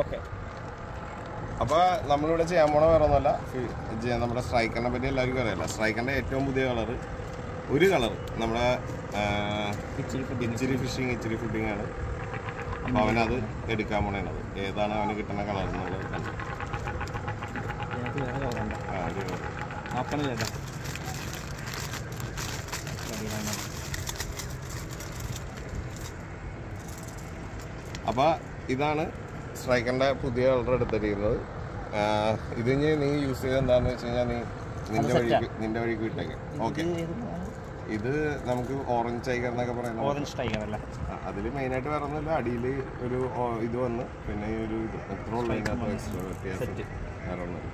Okay. അപ്പോൾ നമ്മളിവിടെ ചെയ്യാൻ പോണ വേറെ ഒന്നുമല്ല. നമ്മുടെ സ്ട്രൈക്കറിനെ പറ്റി എല്ലാവർക്കും അറിയാലോ. സ്ട്രൈക്കറിന്റെ ഏറ്റവും പുതിയ കളർ ഒരു കളർ നമ്മുടെ ഇച്ചിരി ഫിഷിങ് ഇച്ചിരി ഫുഡിങ് ആണ്. അപ്പോൾ അവനത് എടുക്കാൻ പോണേണത് ഏതാണ് അവന് കിട്ടുന്ന കളർ എന്നുള്ളത് അപ്പോൾ ഇതാണ് സ്ട്രൈക്കറിന്റെ പുതിയ കളർ എടുത്തിരിക്കുന്നത്. ഇത് ഇനി നീ യൂസ് ചെയ്ത് എന്താണെന്ന് വെച്ച് കഴിഞ്ഞാൽ നീ നിന്റെ വഴിക്ക് നിന്റെ വഴിക്ക് വിട്ടേക്ക്. ഓക്കെ ഇത് നമുക്ക് ഓറഞ്ച് ടൈഗർ എന്നൊക്കെ പറയുന്നത്. ഓറഞ്ച് ടൈഗർ അല്ല? അതിൽ മെയിനായിട്ട് വേറെ ഒന്നുമില്ല. അടിയിൽ ഒരു ഇത് വന്ന് പിന്നെ ഈ ഒരു ഇത്. എത്ര ഉള്ള എക്സ്ട്രാ വ്യത്യാസം? വേറെ ഒന്നുമില്ല.